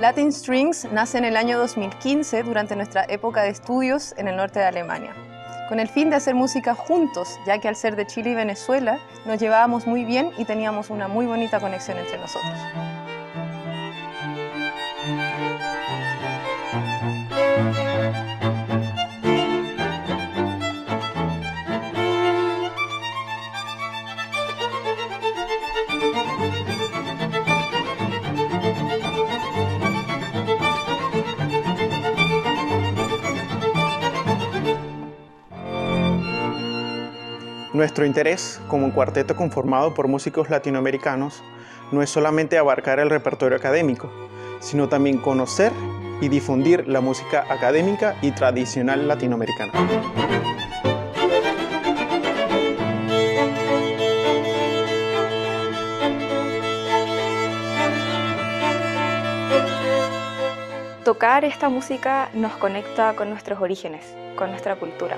Latin Strings nace en el año 2015 durante nuestra época de estudios en el norte de Alemania, con el fin de hacer música juntos, ya que al ser de Chile y Venezuela nos llevábamos muy bien y teníamos una muy bonita conexión entre nosotros. Nuestro interés como un cuarteto conformado por músicos latinoamericanos no es solamente abarcar el repertorio académico, sino también conocer y difundir la música académica y tradicional latinoamericana. Tocar esta música nos conecta con nuestros orígenes, con nuestra cultura.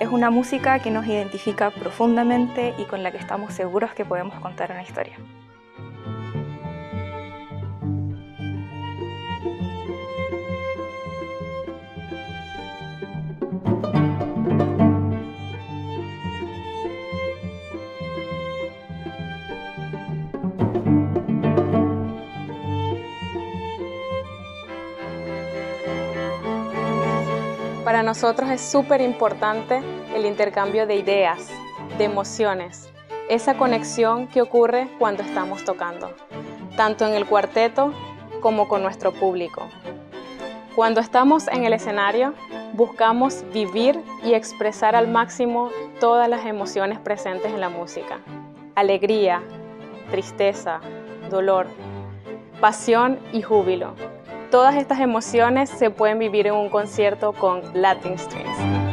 Es una música que nos identifica profundamente y con la que estamos seguros que podemos contar una historia. Para nosotros es súper importante el intercambio de ideas, de emociones, esa conexión que ocurre cuando estamos tocando, tanto en el cuarteto como con nuestro público. Cuando estamos en el escenario, buscamos vivir y expresar al máximo todas las emociones presentes en la música. Alegría, tristeza, dolor, pasión y júbilo. Todas estas emociones se pueden vivir en un concierto con Latin Strings.